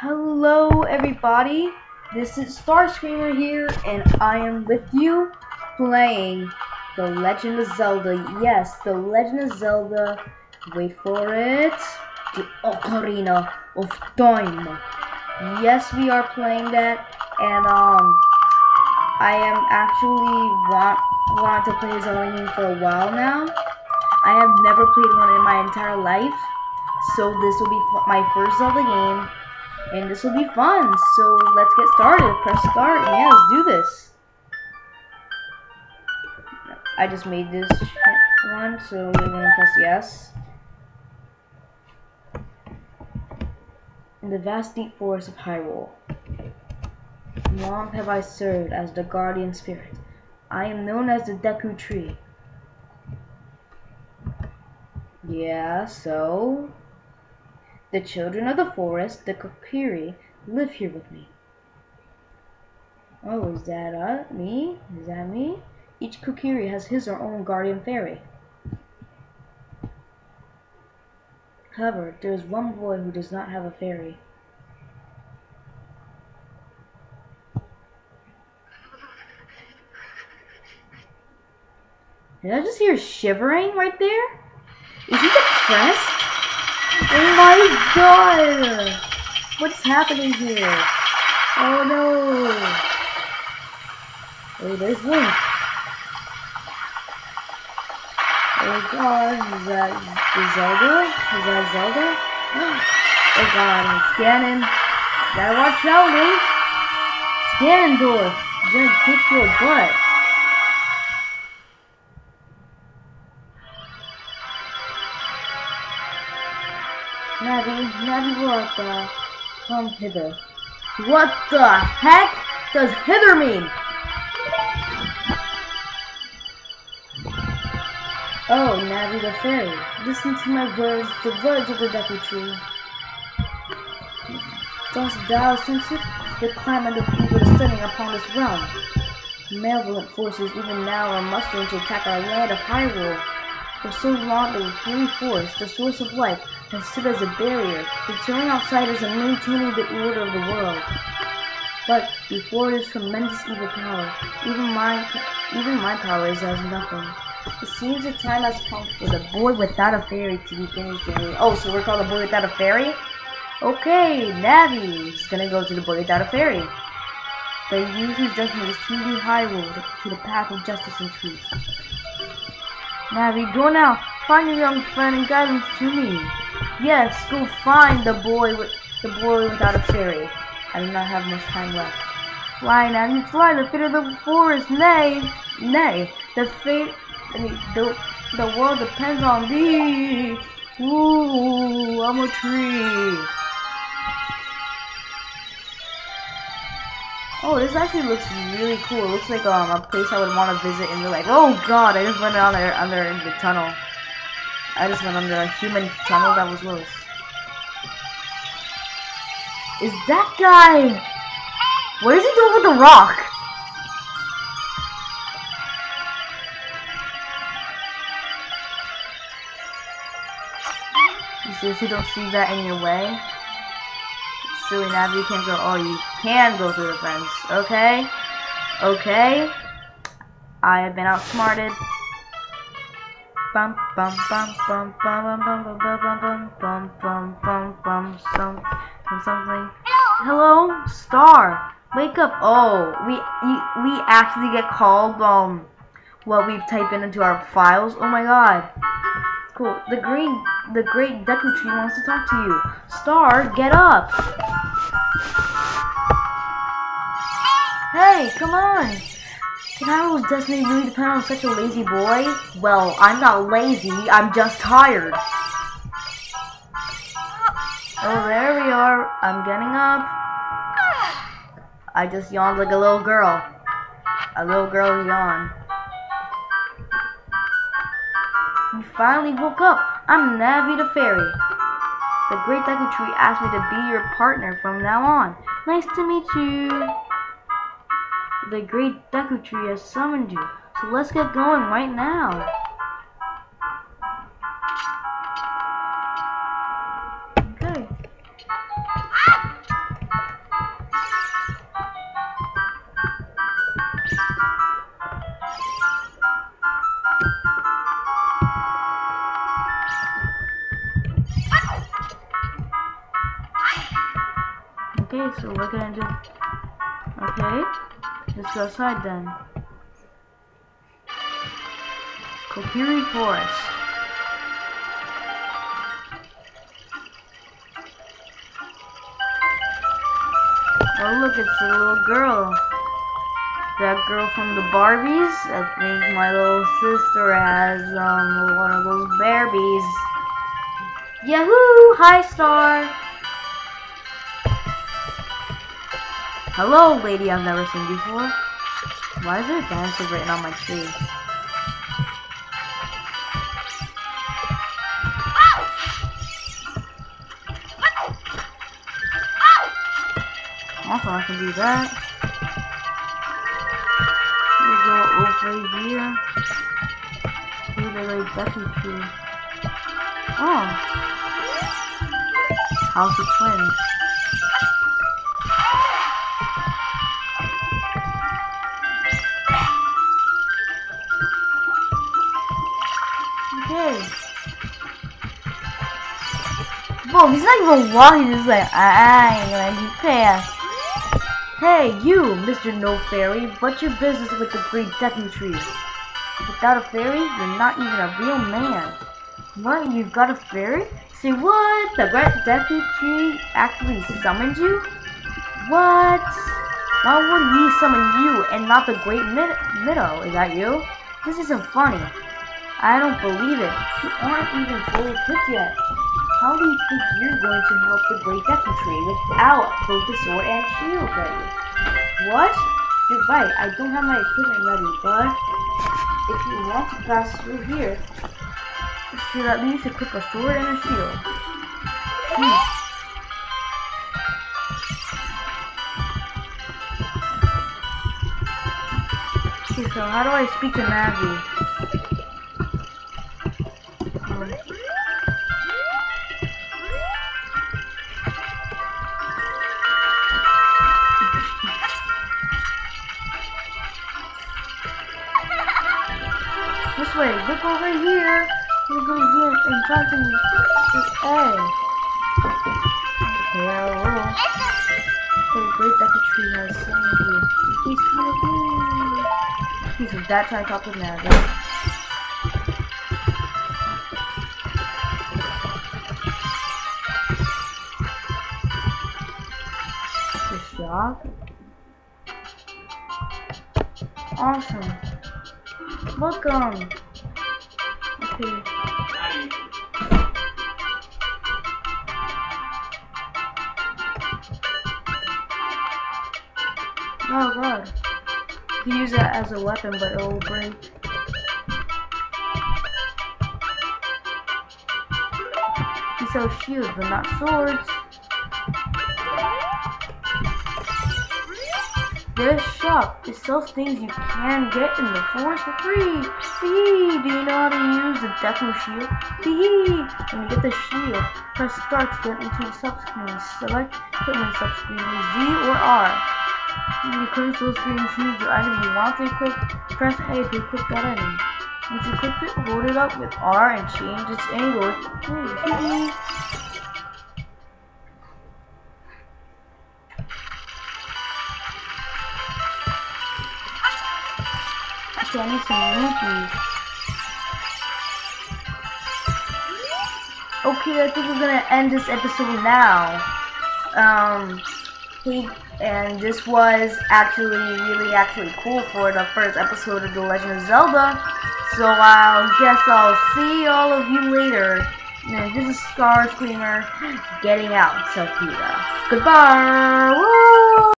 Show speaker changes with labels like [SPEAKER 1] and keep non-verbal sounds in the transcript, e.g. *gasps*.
[SPEAKER 1] Hello everybody, this is Starscreamer here and I am with you playing The Legend of Zelda. Yes, The Legend of Zelda, wait for it, the Ocarina of Time. Yes, we are playing that and um, I am actually want, want to play Zelda game for a while now. I have never played one in my entire life, so this will be my first Zelda game and this will be fun. So let's get started. Press start. Yeah, let's do this. I just made this one, so we're gonna press yes. In the vast deep forest of Hyrule, long have I served as the guardian spirit. I am known as the Deku Tree. Yeah, so the children of the forest, the Kokiri, live here with me. Oh, is that uh, me? Is that me? Each Kokiri has his or own guardian fairy. However, there is one boy who does not have a fairy. Did I just hear shivering right there? Is he depressed? Oh my god! What's happening here? Oh no! Oh, there's Link. Oh god, is that Zelda? Is that Zelda? *gasps* Oh god, it's Ganon. Gotta watch out, Link! Ganondorf! He's gonna kick your butt. Navi, Navi Warta, come hither. What the heck does hither mean? Oh, Navi the fairy, listen to my words, the words of the Deku Tree. Dost thou sense it? The clamor of people setting upon this realm. Malevolent forces even now are mustering to attack our land of Hyrule. For so long the Fury Force, the source of life, stood as a barrier, deterring outsiders and maintaining the order of the world. But before this tremendous evil power, even my even my power is as nothing. It seems the time has come for the boy without a fairy to begin his journey. Oh, so we're called the boy without a fairy? Okay, Navi is gonna go to the boy without a fairy. The use his is to lead Hyrule to the path of justice and truth. Navi, go now. Find your young friend and guide him to me. Yes, go find the boy with the boy without a fairy. I do not have much time left. Fly, now, you fly. The fate of the forest, nay, nay. The fate, I mean, the the world depends on thee. Ooh, I'm a tree. Oh, this actually looks really cool. It looks like um, a place I would want to visit and be like, oh god, I just went down there under the tunnel. I just went under a human tunnel that was worse. Is that guy? What is he doing with the rock? You seriously don't see that in your way? Silly Navi, you can't go. Oh, you can go through the fence. Okay. Okay. I have been outsmarted. Bum bum bum bum bum bum bum bum bum bum bum bum bum some something. Hello, Star. Wake up. Oh, we we actually get called um what we type in into our files. Oh my god. Cool. The green the great Deku Tree wants to talk to you. Star, get up. Hey, come on! Can Hyrule's destiny really depend on such a lazy boy? Well, I'm not lazy, I'm just tired. Oh, there we are. I'm getting up. I just yawned like a little girl. A little girl yawn. You finally woke up. I'm Navi the Fairy. The Great Deku Tree asked me to be your partner from now on. Nice to meet you the great Deku Tree has summoned you. So let's get going right now. Okay. Okay, so we're gonna outside then. Kokiri Forest. Oh look, it's a little girl. That girl from the Barbies. I think my little sister has um one of those Barbies. Yahoo! Hi, Star. Hello, lady I've never seen before. Why is there a dancer written on my tree? Also, I can do that. We go over here. See the like Deku tree. Oh. House of Twins. Even he's just like, I ain't gonna you pass. Hey, you, Mr. No Fairy, what's your business with the Great Deku Tree? Without a fairy, you're not even a real man. What, you've got a fairy? Say what? The Great Deku Tree actually summoned you? What? Why would he summon you and not the Great Mid Mido? Is that you? This isn't funny. I don't believe it. You aren't even fully equipped yet. How do you think you're going to help the Great Deku Tree without both the sword and shield ready? What? You're right, I don't have my equipment ready, but if you want to pass through here, you should at least equip a sword and a shield. Hmm. Okay, so how do I speak to Navi? Look over here. He goes in and talks to me. This egg. Hello. The great that the Tree has summoned you. He's come with me. He's with that trying to talk with Naga. Good job. Awesome. Welcome. Okay. Oh god. You can use that as a weapon, but it will break. He sells shields, but not swords. This shop sells things you can get in the forest for free. See, Do you know how to use the Deku Shield? Hee! When you get the shield, press start to get into the subscreen. Select equipment subscreen Z or R. When you clear the screen, choose the item you want to equip. Press A to equip that item. Once you click it, hold it up with R and change its angle Danny Sanders. Okay, I think we're gonna end this episode now. Um, he, and this was actually really actually cool for the first episode of The Legend of Zelda. So I guess I'll see all of you later. And this is Star Screamer getting out, Sophia. Goodbye. Woo!